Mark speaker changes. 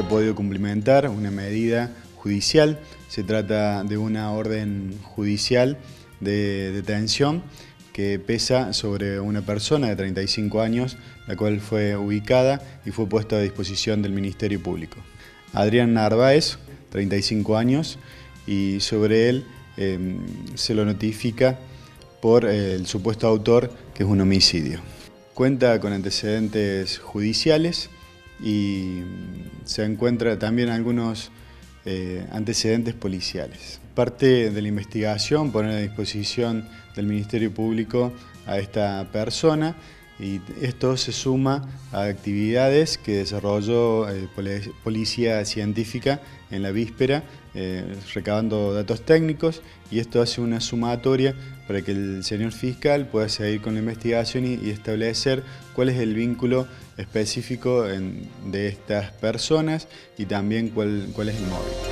Speaker 1: se ha podido cumplimentar una medida judicial. Se trata de una orden judicial de detención que pesa sobre una persona de 35 años, la cual fue ubicada y fue puesta a disposición del Ministerio Público. Adrián Narváez, 35 años, y sobre él em, se lo notifica por el supuesto autor, que es un homicidio. Cuenta con antecedentes judiciales y se encuentra también algunos eh, antecedentes policiales. Parte de la investigación, poner a disposición del Ministerio Público a esta persona y esto se suma a actividades que desarrolló eh, Policía Científica en la víspera, eh, recabando datos técnicos y esto hace una sumatoria para que el señor fiscal pueda seguir con la investigación y, establecer cuál es el vínculo específico de estas personas y también cuál, cuál es el móvil.